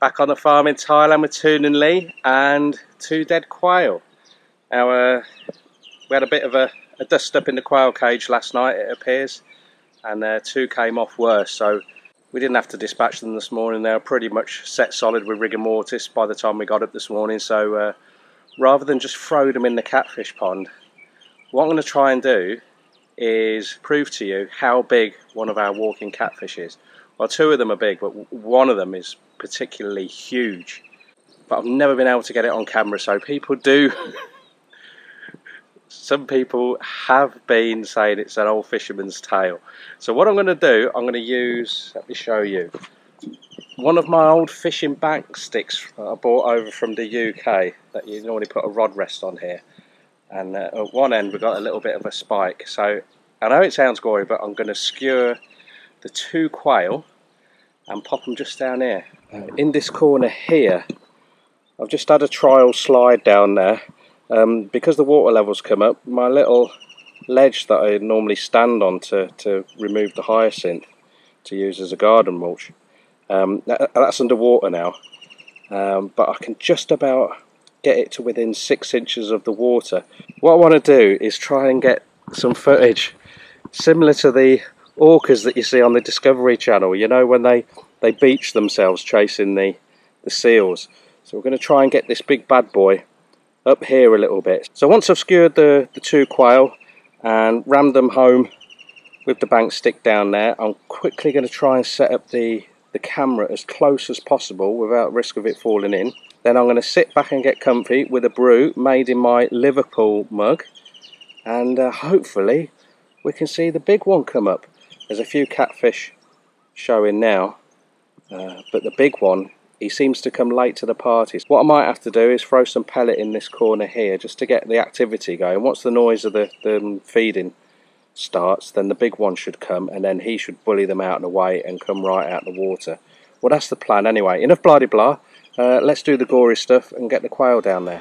back on the farm in Thailand with Toon and Leigh and two dead quail. Now, uh, we had a bit of a, a, dust up in the quail cage last night, it appears, and uh, two came off worse, so we didn't have to dispatch them this morning. They were pretty much set solid with rigor mortis by the time we got up this morning, so uh, rather than just throw them in the catfish pond, what I'm going to try and do is prove to you how big one of our walking catfish is. Well, two of them are big, but one of them is particularly huge. But I've never been able to get it on camera, so people do. Some people have been saying it's an old fisherman's tale. So what I'm going to do, I'm going to use, let me show you, one of my old fishing bank sticks I bought over from the UK that you normally put a rod rest on here. And uh, at one end we've got a little bit of a spike. So I know it sounds gory, but I'm going to skewer the two quail and pop them just down here. In this corner here, I've just had a trial slide down there. Um, because the water levels come up, my little ledge that I normally stand on to, to remove the hyacinth to use as a garden mulch, um, that, that's underwater now. Um, but I can just about get it to within six inches of the water. What I want to do is try and get some footage similar to the orcas that you see on the Discovery Channel, you know, when they, they beach themselves chasing the, the seals. So we're going to try and get this big bad boy up here a little bit. So once I've skewered the, the two quail and rammed them home with the bank stick down there, I'm quickly going to try and set up the, the camera as close as possible without risk of it falling in. Then I'm going to sit back and get comfy with a brew made in my Liverpool mug and uh, hopefully we can see the big one come up. There's a few catfish showing now, uh, but the big one, he seems to come late to the parties. What I might have to do is throw some pellet in this corner here just to get the activity going. Once the noise of the, the feeding starts, then the big one should come and then he should bully them out of the way and come right out of the water. Well, that's the plan anyway. Enough blah blah. Uh, let's do the gory stuff and get the quail down there.